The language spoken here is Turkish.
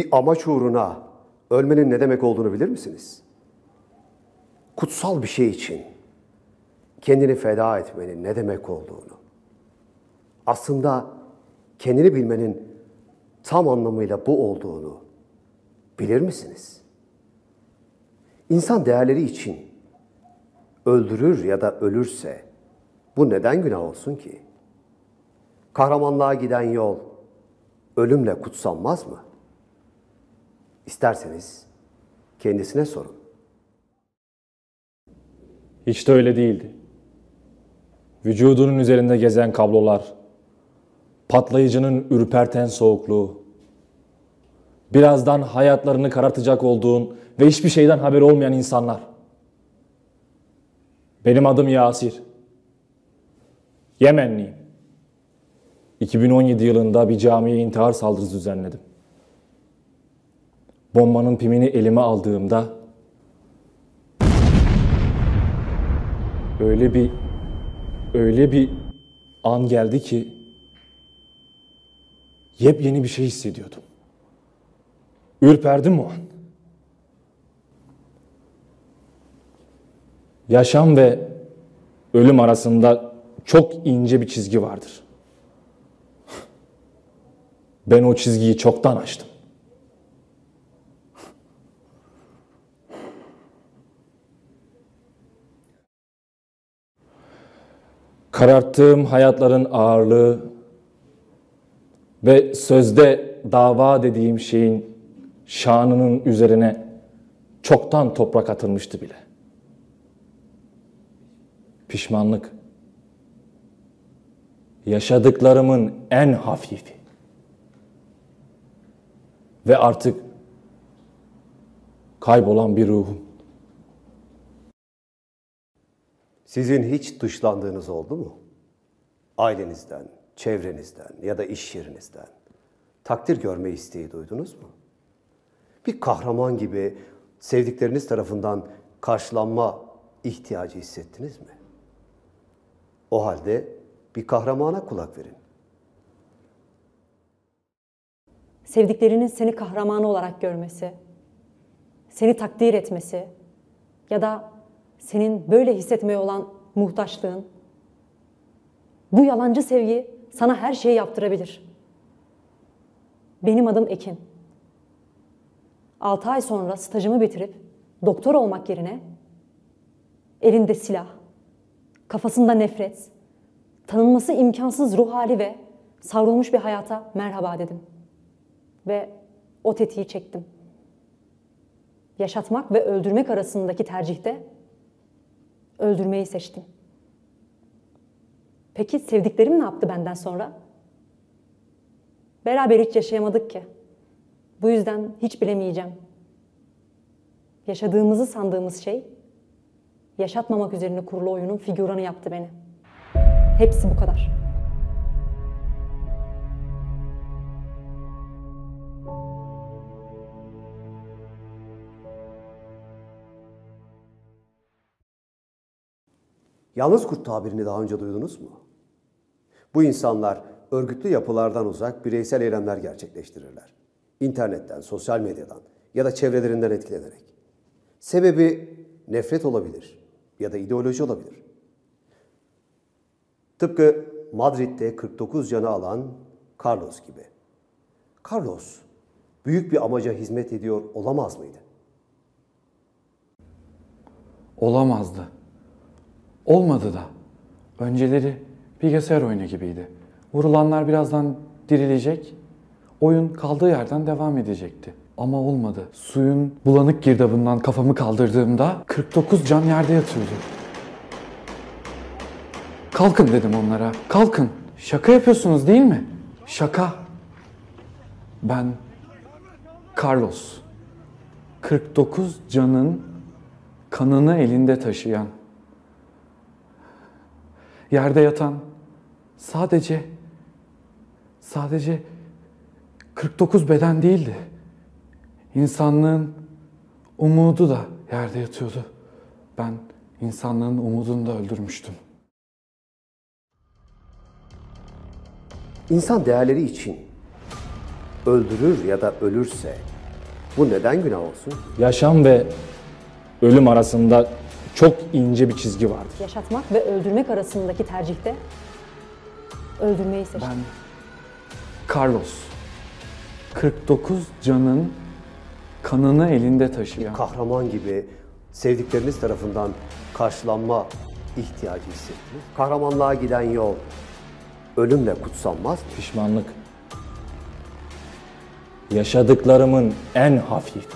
Bir amaç uğruna ölmenin ne demek olduğunu bilir misiniz? Kutsal bir şey için kendini feda etmenin ne demek olduğunu. Aslında kendini bilmenin tam anlamıyla bu olduğunu bilir misiniz? İnsan değerleri için öldürür ya da ölürse bu neden günah olsun ki? Kahramanlığa giden yol ölümle kutsanmaz mı? İsterseniz kendisine sorun. Hiç de öyle değildi. Vücudunun üzerinde gezen kablolar, patlayıcının ürperten soğukluğu, birazdan hayatlarını karartacak olduğun ve hiçbir şeyden haber olmayan insanlar. Benim adım Yasir. Yemenliyim. 2017 yılında bir camiye intihar saldırısı düzenledim. Bombanın pimini elime aldığımda öyle bir öyle bir an geldi ki yepyeni bir şey hissediyordum. Ürperdim o an. Yaşam ve ölüm arasında çok ince bir çizgi vardır. Ben o çizgiyi çoktan aştım. Kararttığım hayatların ağırlığı ve sözde dava dediğim şeyin şanının üzerine çoktan toprak atılmıştı bile. Pişmanlık yaşadıklarımın en hafifi. Ve artık kaybolan bir ruhum. Sizin hiç dışlandığınız oldu mu? Ailenizden, çevrenizden ya da iş yerinizden takdir görme isteği duydunuz mu? Bir kahraman gibi sevdikleriniz tarafından karşılanma ihtiyacı hissettiniz mi? O halde bir kahramana kulak verin. Sevdiklerinin seni kahramanı olarak görmesi, seni takdir etmesi ya da senin böyle hissetmeye olan muhtaçlığın, bu yalancı sevgi sana her şeyi yaptırabilir. Benim adım Ekin. 6 ay sonra stajımı bitirip doktor olmak yerine elinde silah, kafasında nefret, tanınması imkansız ruh hali ve savrulmuş bir hayata merhaba dedim. Ve o tetiği çektim. Yaşatmak ve öldürmek arasındaki tercihte öldürmeyi seçtim. Peki sevdiklerim ne yaptı benden sonra? Beraber hiç yaşayamadık ki. Bu yüzden hiç bilemeyeceğim. Yaşadığımızı sandığımız şey, yaşatmamak üzerine kurulu oyunun figüranı yaptı beni. Hepsi bu kadar. Yalnız kurt tabirini daha önce duydunuz mu? Bu insanlar örgütlü yapılardan uzak bireysel eylemler gerçekleştirirler. İnternetten, sosyal medyadan ya da çevrelerinden etkilenerek. Sebebi nefret olabilir ya da ideoloji olabilir. Tıpkı Madrid'de 49 canı alan Carlos gibi. Carlos büyük bir amaca hizmet ediyor olamaz mıydı? Olamazdı. Olmadı da. Önceleri bilgisayar oyunu gibiydi. Vurulanlar birazdan dirilecek, oyun kaldığı yerden devam edecekti. Ama olmadı. Suyun bulanık girdabından kafamı kaldırdığımda 49 can yerde yatıyordu. Kalkın dedim onlara. Kalkın. Şaka yapıyorsunuz değil mi? Şaka. Ben Carlos. 49 canın kanını elinde taşıyan yerde yatan sadece sadece 49 beden değildi. İnsanlığın umudu da yerde yatıyordu. Ben insanlığın umudunu da öldürmüştüm. İnsan değerleri için öldürür ya da ölürse bu neden günah olsun? Yaşam ve ölüm arasında çok ince bir çizgi vardır. Yaşatmak ve öldürmek arasındaki tercihte öldürmeyi seçtim. Ben Carlos. 49 canın kanını elinde taşıyan. Kahraman gibi sevdikleriniz tarafından karşılanma ihtiyacı hissettiniz. Kahramanlığa giden yol ölümle kutsanmaz? Pişmanlık yaşadıklarımın en hafif,